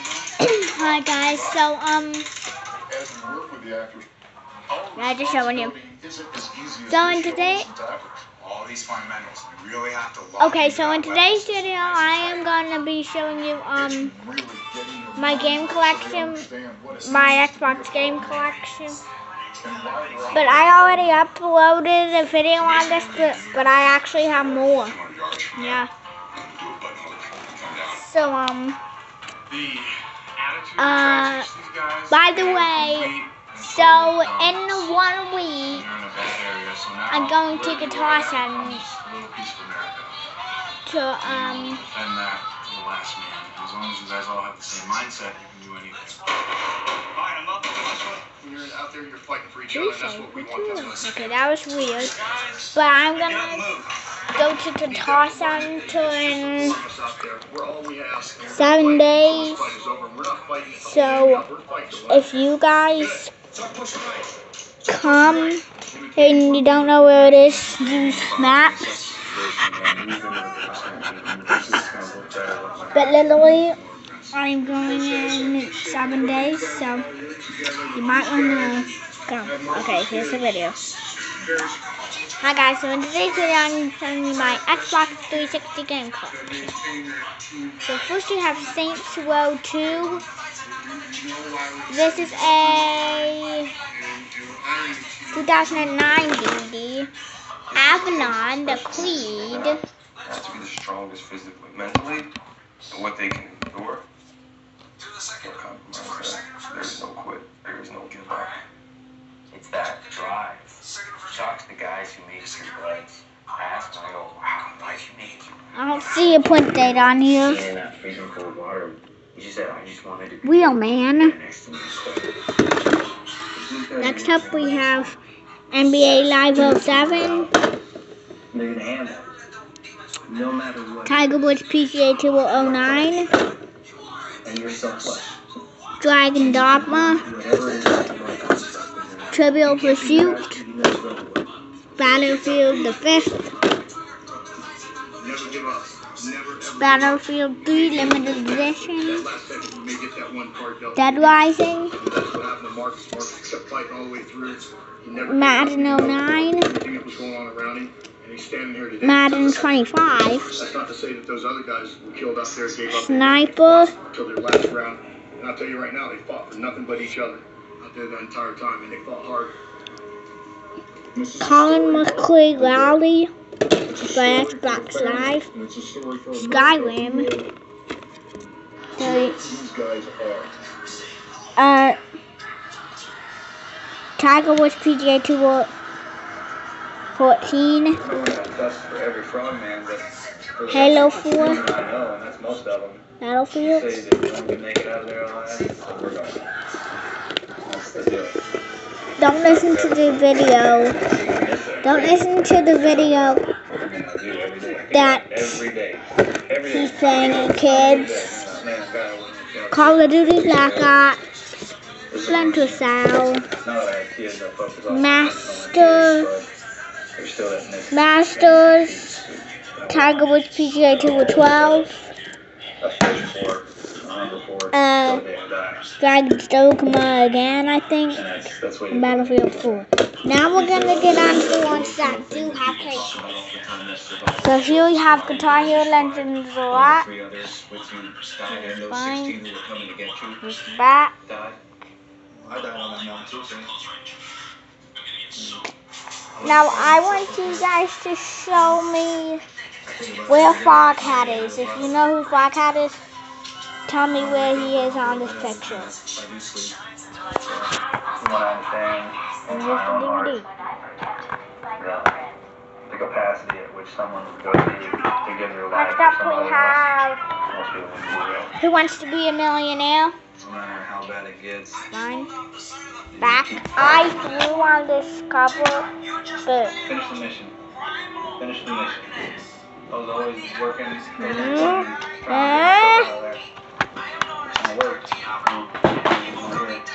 Hi guys, so um, As we work with the actors, Yeah, just showing you. isn't as easy as So in today- listen to actors. All these fundamentals, you really have to lock okay, so in today's video, I am gonna be showing you um It's really getting your my game right so they collection, understand what it my means to be a Xbox game collection. and why we're But I already uploaded a video on this, but but I actually have more. Yeah. So um, Uh, attracts these guys. by the way, so in dumb. one week, You're in a bad area, so now I'm going to wherever you Guitar are, Center. a little piece of America. to um, you'll defend that to the last man. As long as you guys all have the same mindset, you can do anything. When you're out there, you're fighting for each other, and that's what we want them to okay, that was weird. But I'm gonna go to Guitar Center in Us we're all we have. seven days. Fight is over. We're not fighting it. So We're fighting to life. if you guys come and you don't know where it is, use maps. But literally, I'm going in seven days, so you might want to come. Okay, here's the video. Hi guys, so in today's video I'm showing you my Xbox 360 game collection. So first we have Saints Row 2. This is a 2009 DVD. Avalon, the Creed. have to be the strongest physically, mentally, and what they can endure. Can't compromise see a print date on here. In that freezing cold water, you just said, I just wanted to be Wheelman. next to me. Next up we have NBA Live 07, They're gonna handle it. No matter what. Tiger Woods PGA Tour 09, And you're selfless. Dragon Dogma, Whatever it is that you want to construct with your life, Trivial you that. Pursuit, You never go away. Battlefield the 5th, Battlefield 3 Limited Edition. Dead Rising, Madden 09, everything that was going on around him, and he's standing here today. Madden 25, That's not to say that those other guys were killed out there gave up Sniper. And I'll tell you right now, they fought for nothing but each other out there the entire time, and they fought hard. Colin McCoy Rally, by Xbox Live, Skyrim, uh, Tiger Woods PGA Tour 14, That's for every frogman, but there's Halo 4, I know, and that's most of them. Battlefield. Don't listen to the video. Don't listen to the video That he's saying, kids. Call of Duty Black Ops, Splinter on Master-. Masters, Tiger Woods PGA Tour 12, That's before, before Uh, the day I die. Dragon's Dogma again, I think, And that's, that's what and Battlefield 4. Now we're gonna get on to the ones that do have cases. So here we have Guitar Hero Legends a lot. Three others with you died, and those Fine. 16 who were coming to get you Here's the back. died. I died on that mountain too, so. Now I want you guys to show me where Foghat is. If you know who Foghat is, tell me where he is on this picture. I do sleep. From what I understand, And in my own heart, the capacity at which someone would go to give their life Next for up we have most people would do that. Who Wants to Be a Millionaire? No matter how bad it gets, Mine. Back. I drew on this cover, but Finish the mission. Finish the mission. I was always working. Mhm. And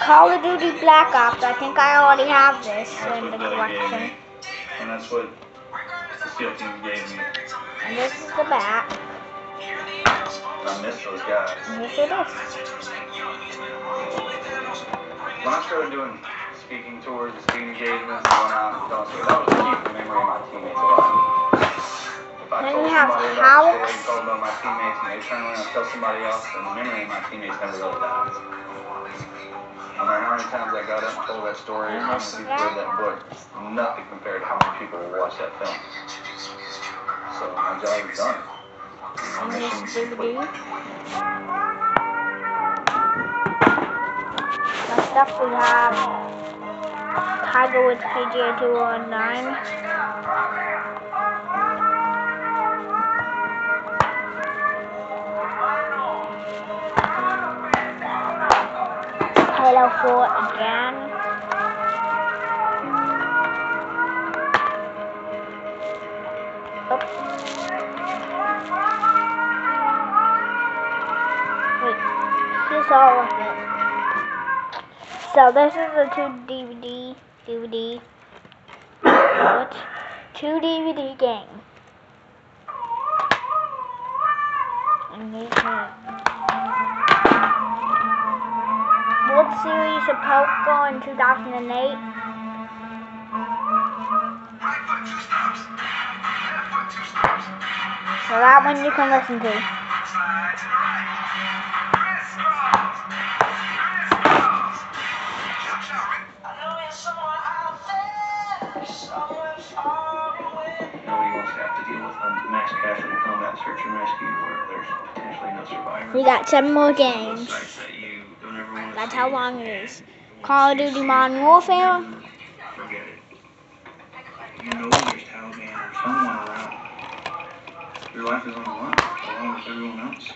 Call of Duty Black Ops. I think I already have this in the what Billy gave collection. And that's what the SEAL team gave me. And this is the back. I miss those guys. Yes, it is. When I started doing speaking tours and speaking engagements going out and stories, that was to keep the memory of my teammates alive. I Then you have somebody about Hawks. shit and told about my teammates and they turn around and tell somebody else, then the memory of my teammates never really dies. No matter how many times I got up and told that story or how many people read that book, nothing compared to how many people will watch that film. So my job is done. And My this mission's complete. Next up we have Tiger Woods PGA 209. Halo 4 again. Oops. Wait, here's all of it. So this is a two DVD, DVD, what? Two DVD game. And these Series of Poker in 2008. So that one you can listen to. Nobody wants to have to deal with mass casualty combat search and rescue where there's potentially no survivors. We got seven more games. That's how long it is. Call of Duty Modern Warfare. Forget it. You know there's Taliban or someone around. Your life is on the line, along with everyone else.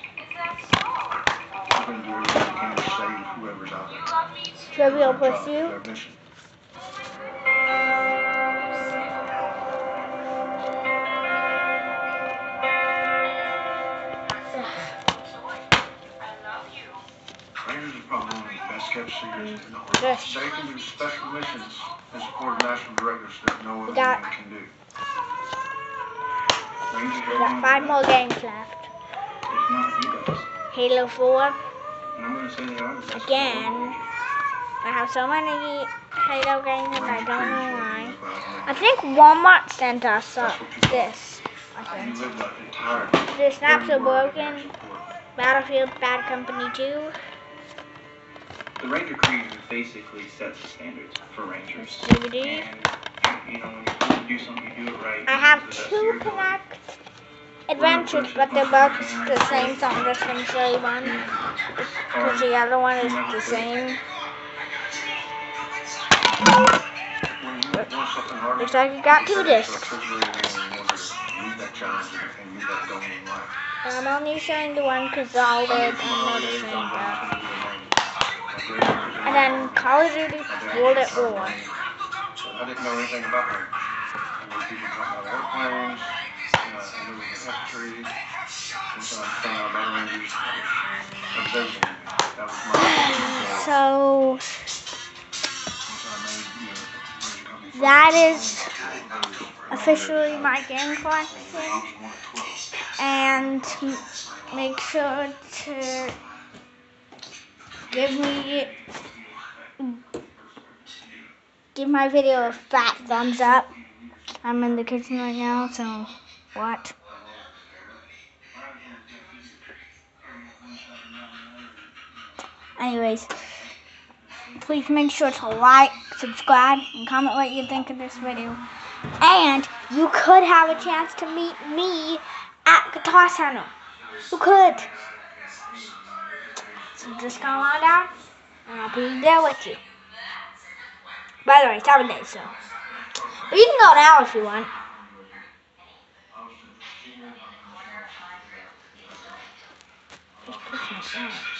You're going to do everything you can to save whoever's out there. Trivial It's our job, Pursuit. One of kept secrets in the world. Yes. They can do special missions and support national directives that no other got- can do. We got five more games left. if not the best. Halo 4. And I'm going to say they are the best. Again. I have so many Halo games and I don't know why. I think Walmart sent us uh, this. I think. The snaps are broken. Battlefield Bad Company 2. The Ranger Creed basically sets the standards for Rangers. And, you know, when going to do something, you do it right. I have do the best of two ability. Adventures, but they're both the same, so I'm just gonna show you one. Because the other one is the same. When you want something hard, Looks like you got two discs. put it in and you want to meet that challenge and meet that goal in life. I'm only showing the one because all the I'm noticing that. And then Call of Duty World at War. I didn't know anything about her. I knew people jumping out of airplanes, uh, you know, I knew the infantry, and so I found out about Rangers. That was everything. to me. That was my So so I made, you know, Ranger Company that is officially my game collection. And make sure to give me mm, give my video a fat thumbs up. I'm in the kitchen right now, so what? Anyways, please make sure to like, subscribe, and comment what you think of this video. And you could have a chance to meet me at Guitar Center. You could. So just come on down, and I'll be there with you. By the way, seven days, so. But you can go now if you want. Just push.